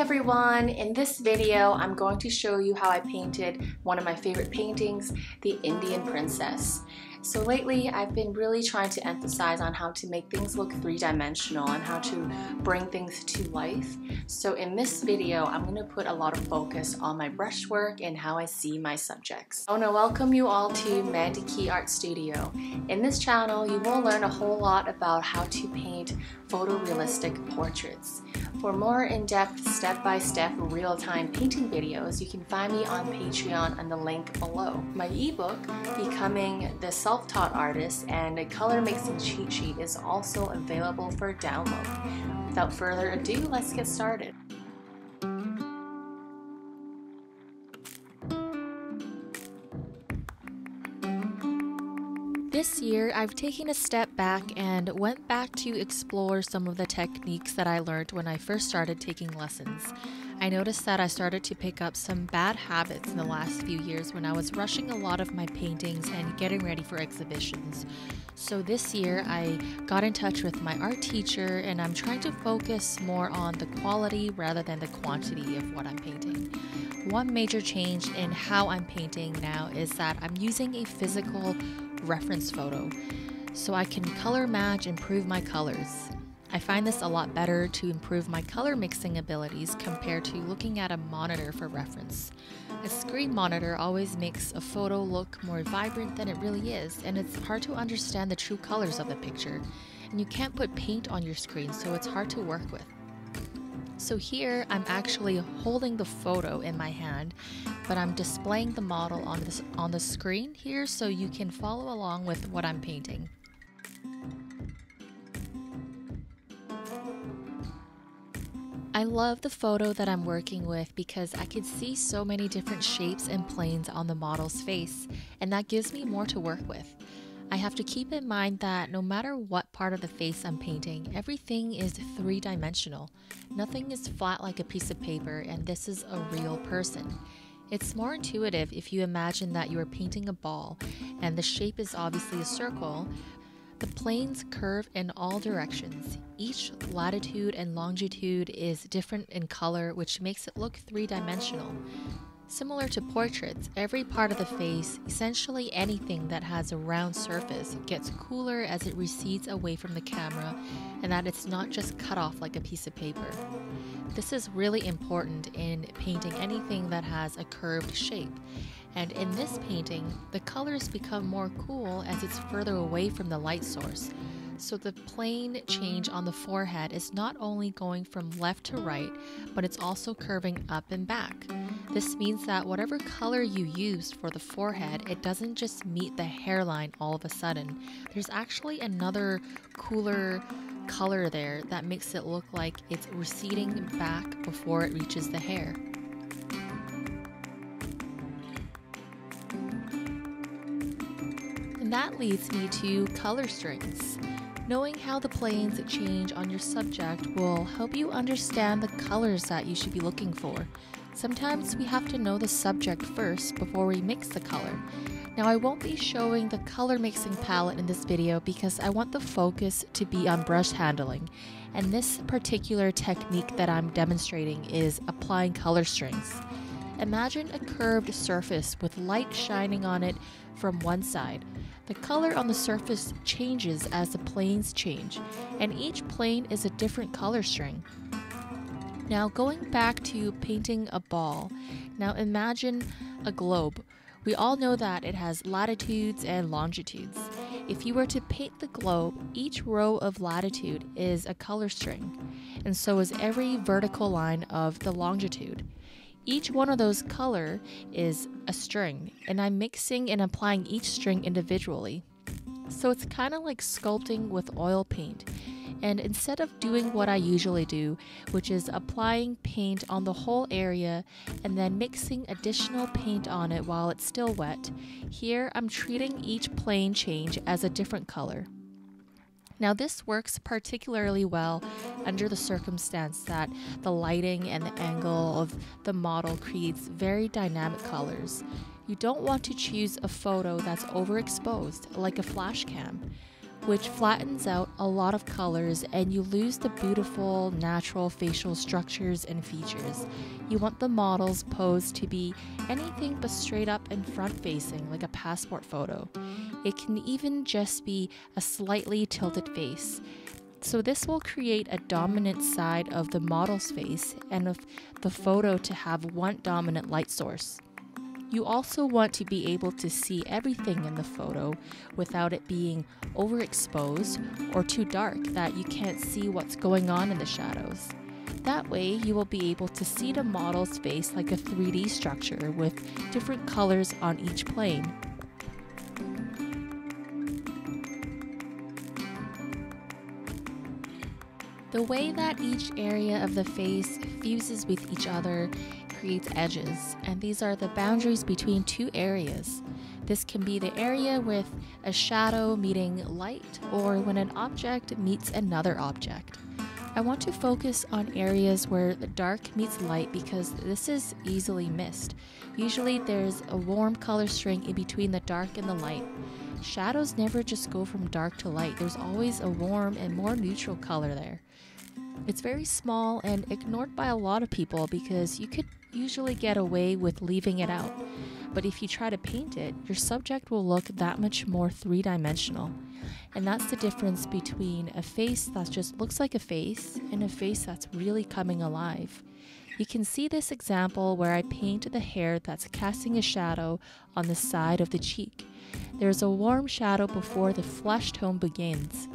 everyone! In this video, I'm going to show you how I painted one of my favorite paintings, the Indian Princess. So lately, I've been really trying to emphasize on how to make things look three-dimensional and how to bring things to life. So in this video, I'm going to put a lot of focus on my brushwork and how I see my subjects. I want to welcome you all to Mandie Keay Art Studio. In this channel, you will learn a whole lot about how to paint photorealistic portraits. For more in-depth, step-by-step, real-time painting videos, you can find me on Patreon and the link below. My ebook, Becoming the Self-Taught Artist and a color mixing cheat sheet is also available for download. Without further ado, let's get started. This year, I've taken a step back and went back to explore some of the techniques that I learned when I first started taking lessons. I noticed that I started to pick up some bad habits in the last few years when I was rushing a lot of my paintings and getting ready for exhibitions. So this year, I got in touch with my art teacher and I'm trying to focus more on the quality rather than the quantity of what I'm painting. One major change in how I'm painting now is that I'm using a physical reference photo so I can color match and improve my colors. I find this a lot better to improve my color mixing abilities compared to looking at a monitor for reference. A screen monitor always makes a photo look more vibrant than it really is, and it's hard to understand the true colors of the picture. And you can't put paint on your screen, so it's hard to work with. So here I'm actually holding the photo in my hand, but I'm displaying the model on this on the screen here so you can follow along with what I'm painting. I love the photo that I'm working with because I can see so many different shapes and planes on the model's face, and that gives me more to work with. I have to keep in mind that no matter what part of the face I'm painting, everything is three dimensional. Nothing is flat like a piece of paper, and this is a real person. It's more intuitive if you imagine that you are painting a ball, and the shape is obviously a circle. The planes curve in all directions. Each latitude and longitude is different in color, which makes it look three dimensional. Similar to portraits, every part of the face, essentially anything that has a round surface, gets cooler as it recedes away from the camera and that it's not just cut off like a piece of paper. This is really important in painting anything that has a curved shape. And in this painting, the colors become more cool as it's further away from the light source. So the plane change on the forehead is not only going from left to right, but it's also curving up and back. This means that whatever color you used for the forehead, it doesn't just meet the hairline all of a sudden. There's actually another cooler color there that makes it look like it's receding back before it reaches the hair. And that leads me to color strings. Knowing how the planes change on your subject will help you understand the colors that you should be looking for. Sometimes we have to know the subject first before we mix the color. Now I won't be showing the color mixing palette in this video because I want the focus to be on brush handling. And this particular technique that I'm demonstrating is applying color strings. Imagine a curved surface with light shining on it from one side. The color on the surface changes as the planes change, and each plane is a different color string. Now, going back to painting a ball, now imagine a globe. We all know that it has latitudes and longitudes. If you were to paint the globe, each row of latitude is a color string, and so is every vertical line of the longitude. Each one of those color is a string, and I'm mixing and applying each string individually. So it's kind of like sculpting with oil paint. And instead of doing what I usually do, which is applying paint on the whole area and then mixing additional paint on it while it's still wet, here I'm treating each plane change as a different color. Now, this works particularly well under the circumstance that the lighting and the angle of the model creates very dynamic colors. You don't want to choose a photo that's overexposed, like a flash cam. Which flattens out a lot of colors and you lose the beautiful natural facial structures and features. You want the model's pose to be anything but straight up and front facing, like a passport photo. It can even just be a slightly tilted face. So, this will create a dominant side of the model's face and of the photo to have one dominant light source. You also want to be able to see everything in the photo without it being overexposed or too dark that you can't see what's going on in the shadows. That way, you will be able to see the model's face like a 3D structure with different colors on each plane. The way that each area of the face fuses with each other creates edges, and these are the boundaries between two areas. This can be the area with a shadow meeting light, or when an object meets another object. I want to focus on areas where the dark meets light because this is easily missed. Usually, there's a warm color string in between the dark and the light. Shadows never just go from dark to light, there's always a warm and more neutral color there. It's very small and ignored by a lot of people because you could usually get away with leaving it out. But if you try to paint it, your subject will look that much more three dimensional. And that's the difference between a face that just looks like a face and a face that's really coming alive. You can see this example where I paint the hair that's casting a shadow on the side of the cheek. There's a warm shadow before the flesh tone begins.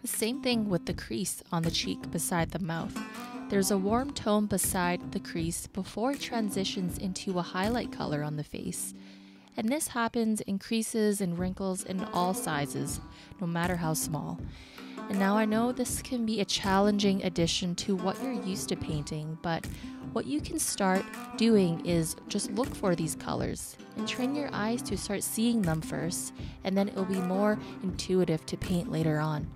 The same thing with the crease on the cheek beside the mouth. There's a warm tone beside the crease before it transitions into a highlight color on the face. And this happens in creases and wrinkles in all sizes, no matter how small. And now I know this can be a challenging addition to what you're used to painting, but what you can start doing is just look for these colors and train your eyes to start seeing them first, and then it'll be more intuitive to paint later on.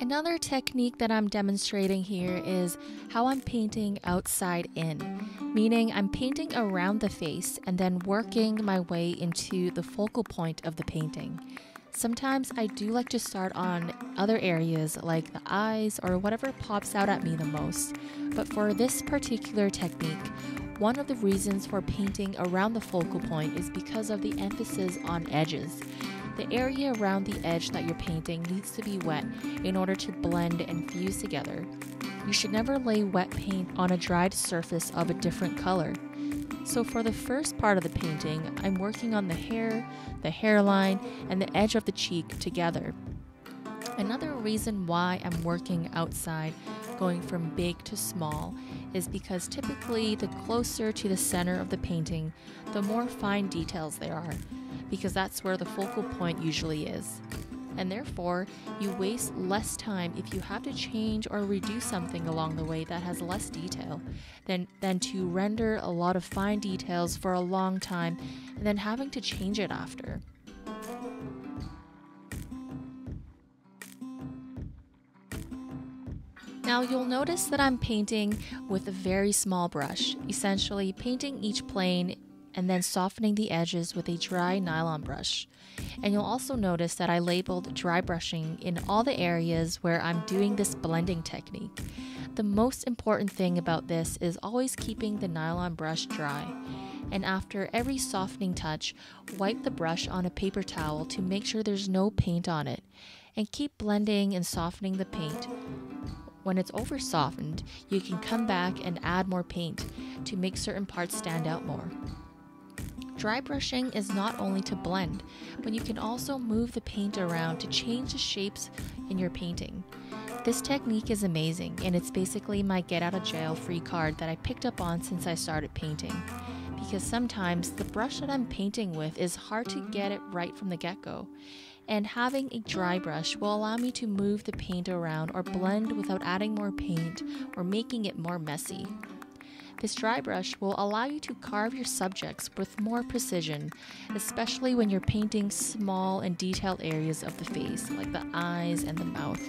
Another technique that I'm demonstrating here is how I'm painting outside in, meaning I'm painting around the face and then working my way into the focal point of the painting. Sometimes I do like to start on other areas like the eyes or whatever pops out at me the most, but for this particular technique, one of the reasons for painting around the focal point is because of the emphasis on edges. The area around the edge that you're painting needs to be wet in order to blend and fuse together. You should never lay wet paint on a dried surface of a different color. So for the first part of the painting, I'm working on the hair, the hairline, and the edge of the cheek together. Another reason why I'm working outside, going from big to small, is because typically the closer to the center of the painting, the more fine details there are because that's where the focal point usually is. And therefore, you waste less time if you have to change or reduce something along the way that has less detail than, than to render a lot of fine details for a long time and then having to change it after. Now you'll notice that I'm painting with a very small brush, essentially painting each plane and then softening the edges with a dry nylon brush. And you'll also notice that I labeled dry brushing in all the areas where I'm doing this blending technique. The most important thing about this is always keeping the nylon brush dry. And after every softening touch, wipe the brush on a paper towel to make sure there's no paint on it. And keep blending and softening the paint. When it's over softened, you can come back and add more paint to make certain parts stand out more. Dry brushing is not only to blend, but you can also move the paint around to change the shapes in your painting. This technique is amazing, and it's basically my get out of jail free card that I picked up on since I started painting. Because sometimes the brush that I'm painting with is hard to get it right from the get go. And having a dry brush will allow me to move the paint around or blend without adding more paint or making it more messy. This dry brush will allow you to carve your subjects with more precision, especially when you're painting small and detailed areas of the face, like the eyes and the mouth.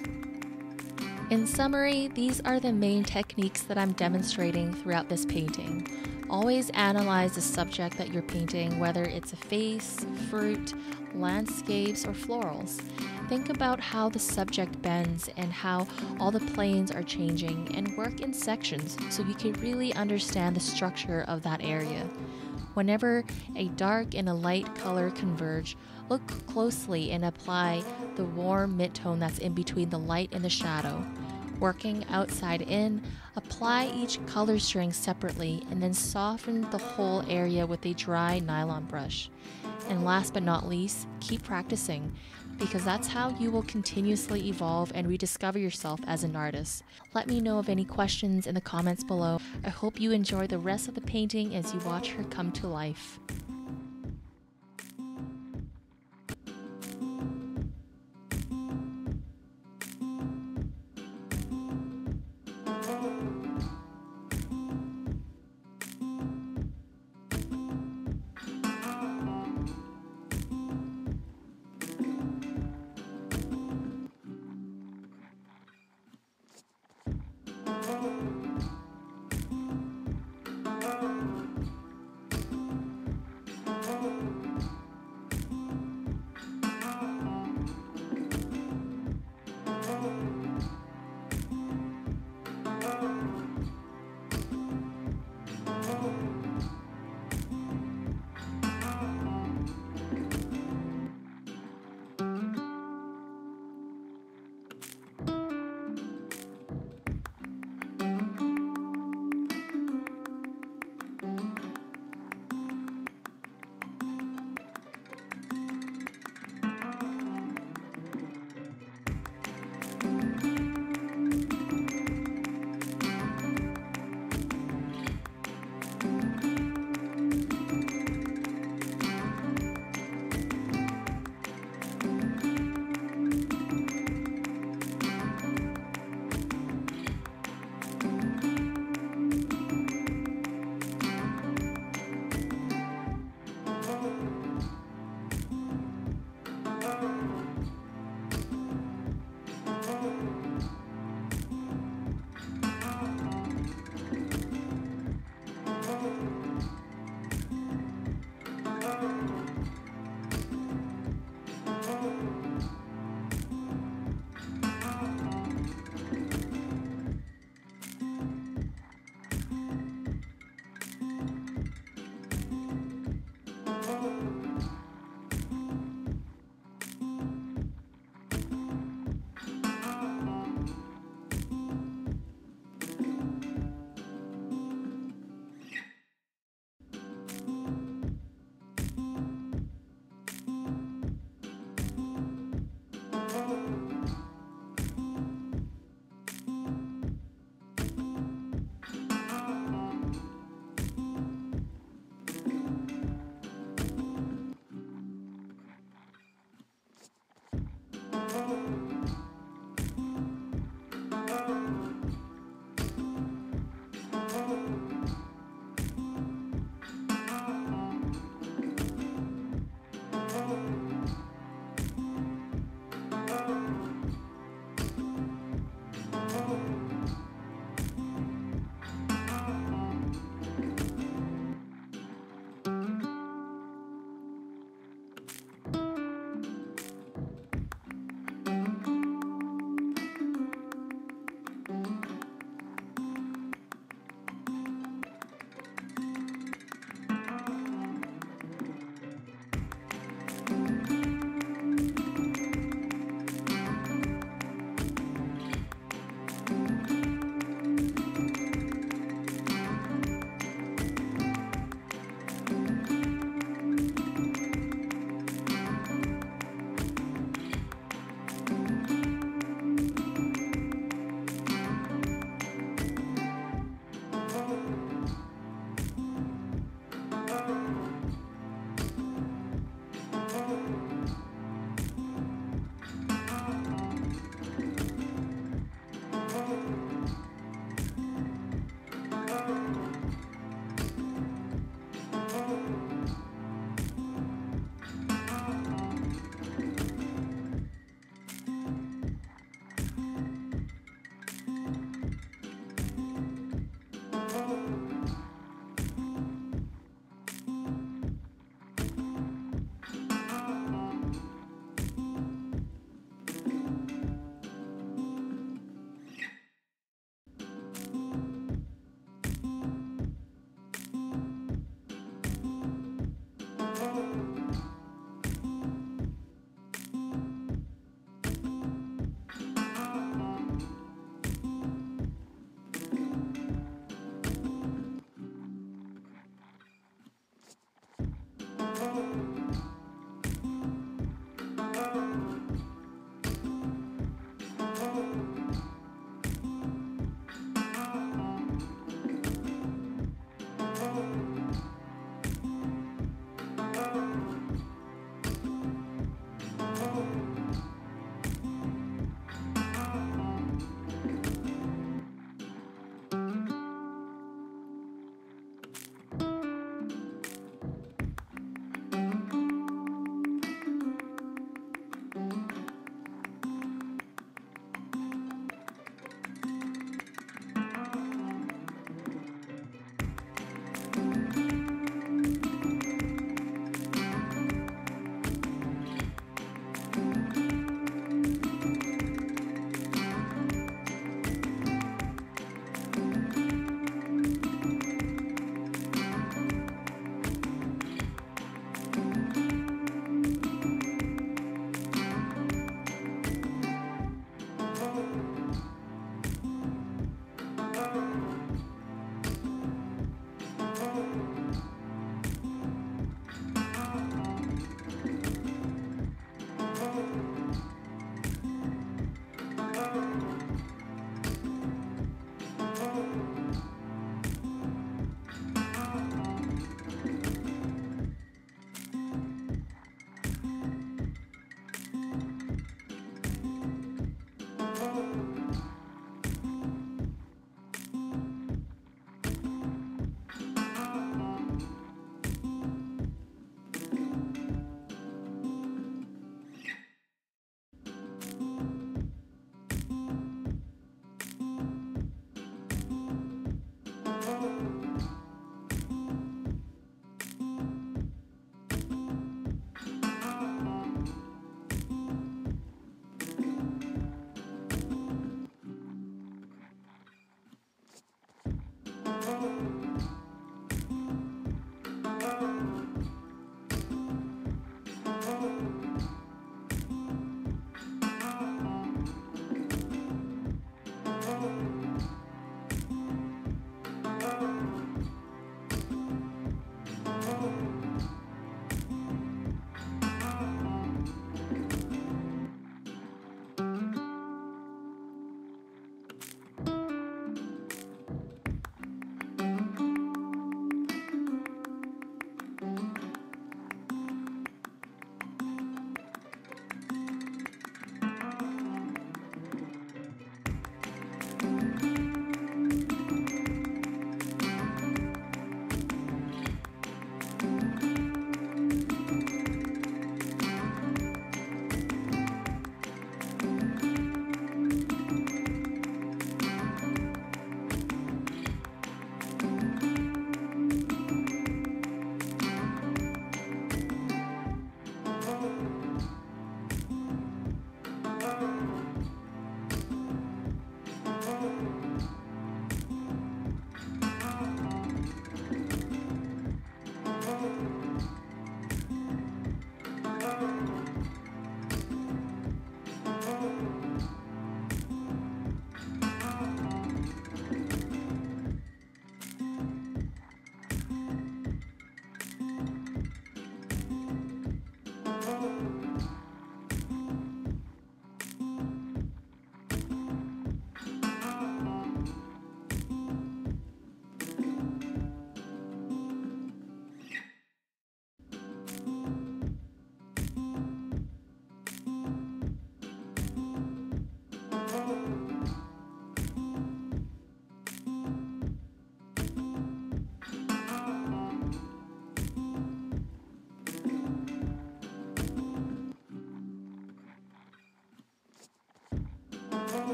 In summary, these are the main techniques that I'm demonstrating throughout this painting. Always analyze the subject that you're painting, whether it's a face, fruit, landscapes, or florals. Think about how the subject bends and how all the planes are changing, and work in sections so you can really understand the structure of that area. Whenever a dark and a light color converge, look closely and apply the warm midtone that's in between the light and the shadow. Working outside in, apply each color string separately and then soften the whole area with a dry nylon brush. And last but not least, keep practicing because that's how you will continuously evolve and rediscover yourself as an artist. Let me know of any questions in the comments below. I hope you enjoy the rest of the painting as you watch her come to life.